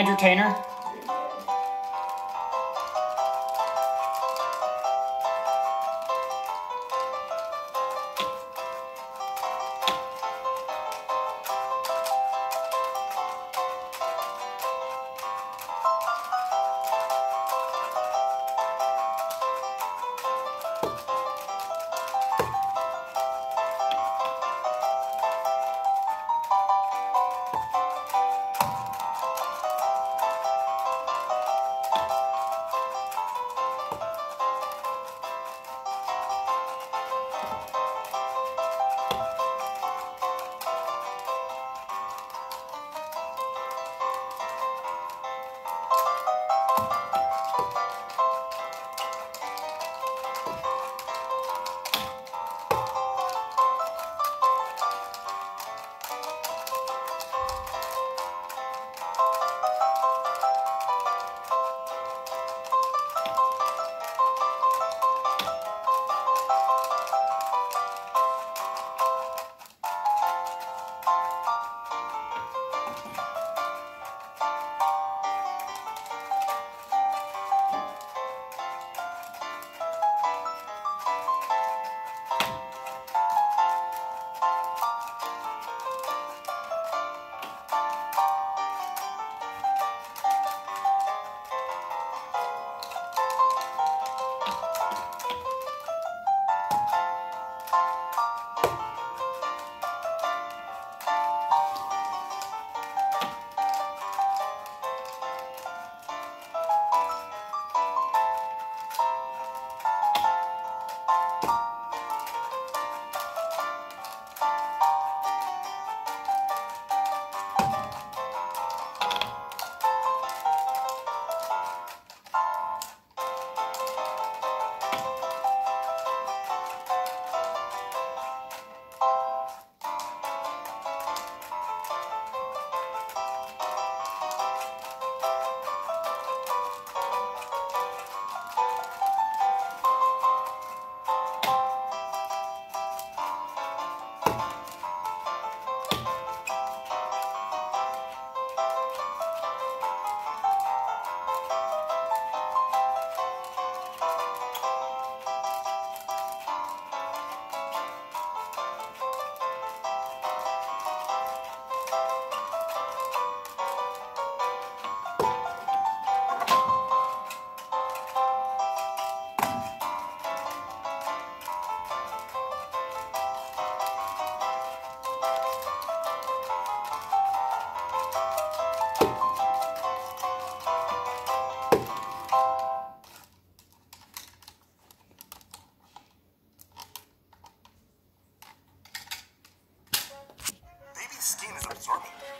Entertainer. skin is absorbing.